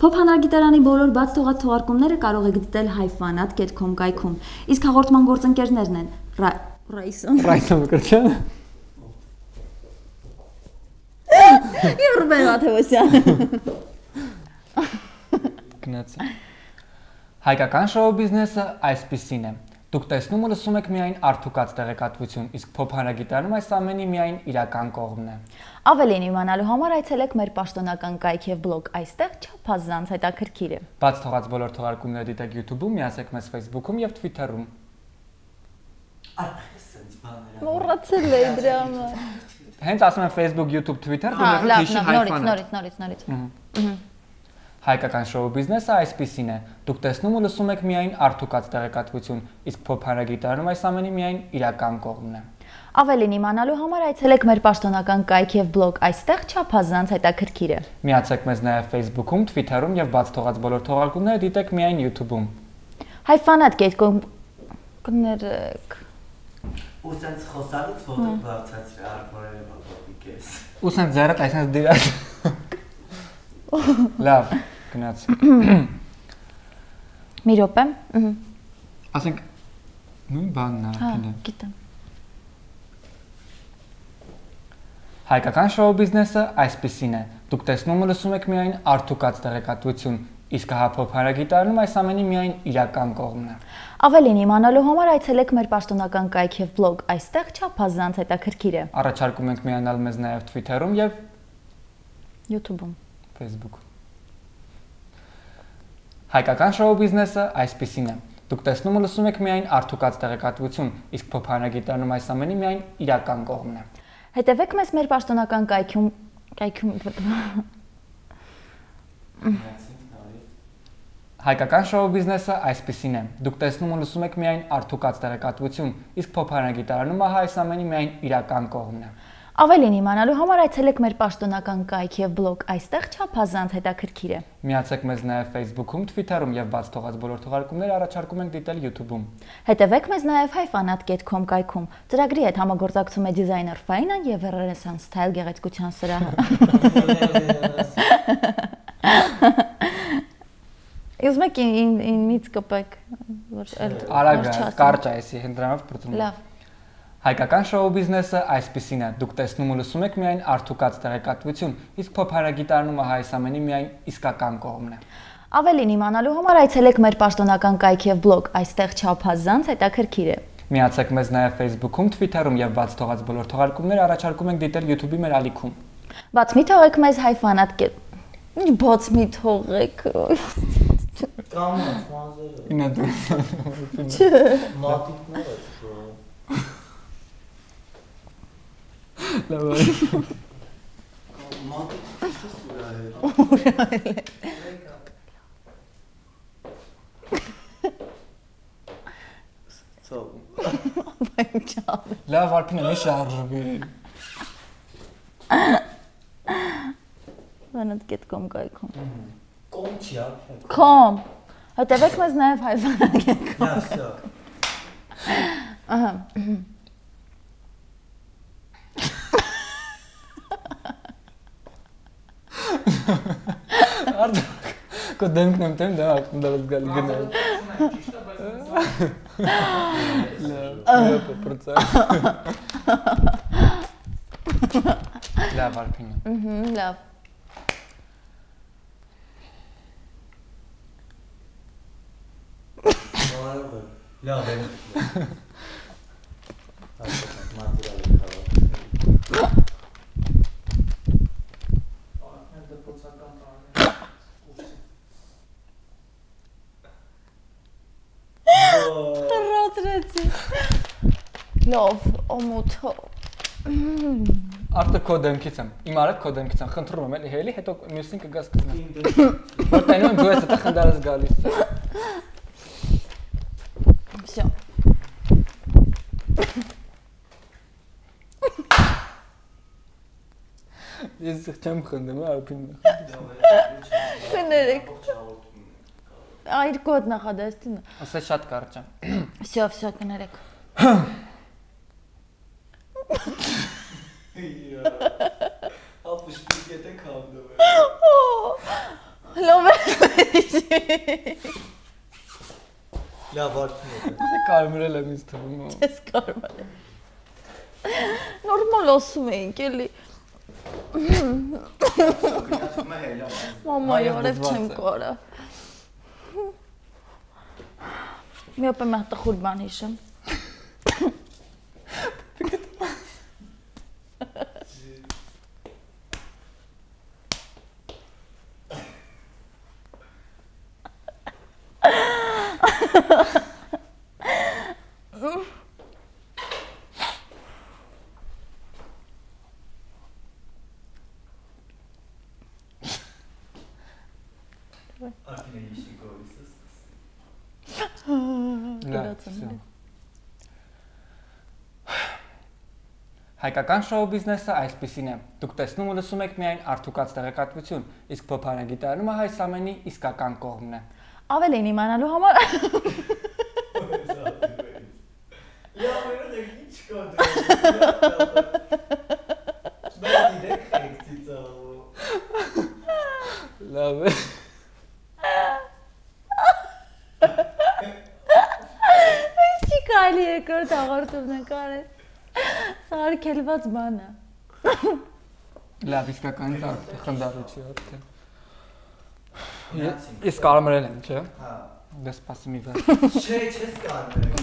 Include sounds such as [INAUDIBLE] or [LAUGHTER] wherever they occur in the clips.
Փոփ հանրագիտարանի բոլոր բաց թողած թողարկումները կարող եք դիտել hifanat.com կայքում։ Իսկ հաղորդման գործընկերներն են Ռայսոն Ռայսոն Մկրտչյանը եւ Ռուբեն Մաթեոսյանը։ Գնացի։ Հայկական շոու բիզնեսը այսպեսին է։ Դուք տեսնում ու լսում եք միայն արդուկած տեղեկատվություն, իսկ փոփ հանրագիտարանում այս ամենի միայն իրական կողմն է։ Ավելին իմանալու համար այցելեք մեր պաշտոնական կայք եւ բլոգ այստեղ չափազանց հետաքրքիր է։ Բաց թողած բոլոր թողարկումները դիտեք YouTube-ում, միացեք մեզ Facebook-ում եւ Twitter-ում։ Այսպես բաներ։ Մոռացել էի դրա համար։ Հենց ասում եմ Facebook, YouTube, Twitter, Հա, դու լավ, հիշի լավ, նորից, նորից, նորից, նորից։ Հայկական շոու բիզնեսը այսպեսին է։ Դուք տեսնում ու լսում եք միայն արդուկած տեղեկատվություն, իսկ փոփ հանրագիտարանում այս ամենի միայն իրական կողմն է։ Ավելին իմանալու համար այցելեք մեր պաշտոնական կայք եւ բլոգ այստեղ չափազանց հետաքրքիր է։ Միացեք մեզ նաև Facebook-ում, Twitter-ում եւ բաց թողած բոլոր թողարկումները դիտեք միայն YouTube-ում։ Հայֆանատ.com կներեք։ Ու սենց խոսալուց ֆոտո բարձացրի արվորերը բաբիկես։ Ու սենց ձեռդ այսպես դիրած։ [LAUGHS] Լավ, գնաց։ [COUGHS] Մի րոպե։ Ահա, Ասենք նույն բանն է, Հա, կինը։ գիտեմ։ Հայկական շոու բիզնեսը այսպեսին է։ Դուք տեսնում ու լսում եք միայն արդուկած տեղեկատվություն, իսկ հապոփ հանրագիտարանում այս ամենի միայն իրական կողմն է։ Ավելին իմանալու համար այցելեք մեր պաշտոնական կայք եւ բլոգ այստեղ չափազանց հետաքրքիր է։ Առաջարկում ենք միանալ մեզ նաև Twitter-ում եւ YouTube-ում։ Facebook։ Հայկական շոու բիզնեսը այսպեսին է։ Դուք տեսնում ու լսում եք միայն արդուկած տեղեկատվություն, իսկ փոփ հանրագիտարանում այս ամենի միայն իրական կողմն է։ Հետևեք մեզ մեր պաշտոնական կայքում կայքում Հայկական շոու բիզնեսը այսպեսին է։ Դուք տեսնում ու լսում եք միայն արդուկած տեղեկատվություն, իսկ փոփ հանրագիտարանում ահա այս ամենի միայն իրական կողմն է։ Ավելին իմանալու համար այցելեք մեր պաշտոնական կայք եւ բլոգ այստեղ չափազանց հետաքրքիր է։ Միացեք մեզ նաև Facebook-ում, Twitter-ում եւ բաց թողած բոլոր թողարկումները առաջարկում ենք դիտել YouTube-ում։ Հետևեք մեզ նաև hifanat.com կայքում։ Ծրագրի հետ համագործակցում է դիզայներ Ֆայնան եւ Renaissance Style գեղեցկության սրահը։ [LAUGHS] Ես մեկ ին ինից կպեք որ էլ Արագ կարճ է, էսի հնդրանով բրծում։ Լավ։ Հայկական շոու բիզնեսը այսպեսին է։ Դուք տեսնում ու լսում եք միայն արդուկած տեղեկատվություն, իսկ փոփ հանրագիտարանում ահա այս ամենի միայն իսկական կողմն է։ Ավելին իմանալու համար այցելեք մեր պաշտոնական կայք եւ բլոգ, այստեղ չափազանց հետաքրքիր է։ Միացեք մեզ նաև Facebook-ում, Twitter-ում եւ բաց թողած բոլոր թողարկումները առաջարկում ենք դիտել YouTube-ի մեր ալիքում։ Բաց մի թողեք մեզ հայֆանատ բաց մի թողեք։ Կամած մազերը։ Ինա դու։ Մատիկները։ Լավ է։ Ուրալ է։ Լավ արփինը մի շարժվի։ Vanat.com կայքում։ Կոմ չի արփը։ Կոմ։ Հետևեք մեզ նաև հայ vanat.com։ Լավ, սա։ Ահա։ Արդ կո դեմքն եմ տեմ դա ակնდալս գալի գնալ։ Լավ, պրծա։ Լավ, արփինը։ Ահա, լավ։ Լավ է։ Մատերիալ Ռոտրեցի։ Լավ, օմոթո։ Արդը քո դեմքից եմ։ Իմ արդ քո դեմքից եմ։ Խնդրում եմ էլի հելի, հետո մյուսին կգաս կգնաս։ Որ տենում եմ դու ես դա խնդալս գալիս։ Ես չեմ խնդրում, արփինը։ Կներեք։ Այր կոդ նախադասություն։ Ասա շատ կարճ է։ Всё, всё, կներեք։ Ապուշտիկ եթե քանդով։ Լավ է։ Լավ արդյուն է։ Կարմրել եմ ինձ թվում։ Ես կարմար։ Նորմալ ասում էինք էլի։ Գնացում է հելա։ Մամա, Այո, երբ դժվար չեմ է։ Էլի։ Հայկական շոու բիզնեսը այսպեսին է։ Դուք տեսնում ու լսում եք միայն արդուկած տեղեկատվություն, իսկ փոփարագիտարումը հայ ամենի իսկական կողմն է։ Ավելին իմանալու համար Լավ, երբ ինչ կա դու։ Դա դիրեք էքսիցա։ Լավ է Ինչի կարելի երկրորդ հաղորդումն է կարել։ Սա արկելված բան է։ Լավ, իսկական խնդարություն արդեն։ Գնացինք։ Իսկ կարմրել եմ, չէ՞։ Հա։ Դե սպասի մի վեր։ Չէ, չես կարմրել։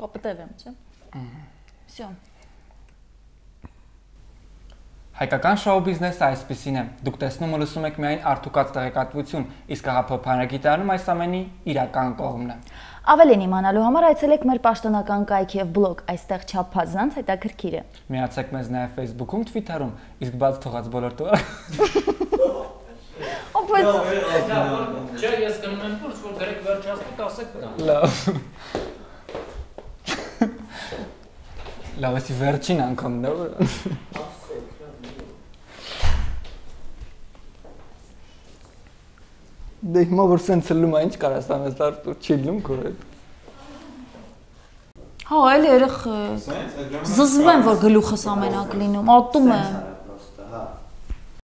Կապտև եմ, չէ։ Всё։ Հայկական շոու բիզնեսը այսպեսին է։ Դուք տեսնում ու լսում եք միայն արդուկած տեղեկատվություն, իսկ հաղափոխարագիտարանում այս ամենի իրական կողմն է։ Ավելին իմանալու համար այցելեք մեր պաշտոնական կայք եւ բլոգ, այստեղ չափազանց հետաքրքիր է։ Միացեք մեզ նաև Facebook-ում, Twitter-ում, իսկ բաց թողած բոլոր տող։ Բայց Չէ, ես գնում եմ կուրս, որ գրեք վերջացնեք, ասեք դա։ Լավ։ Լավ, էսի վերջին անգամն է, որ Դե հիմա որ սենց լում է, ինչ կարաս անես, դարձու չի լում քո հետ։ հա, էլի երախ զզվեմ որ գլուխս ամենակ լինում, ատում եմ։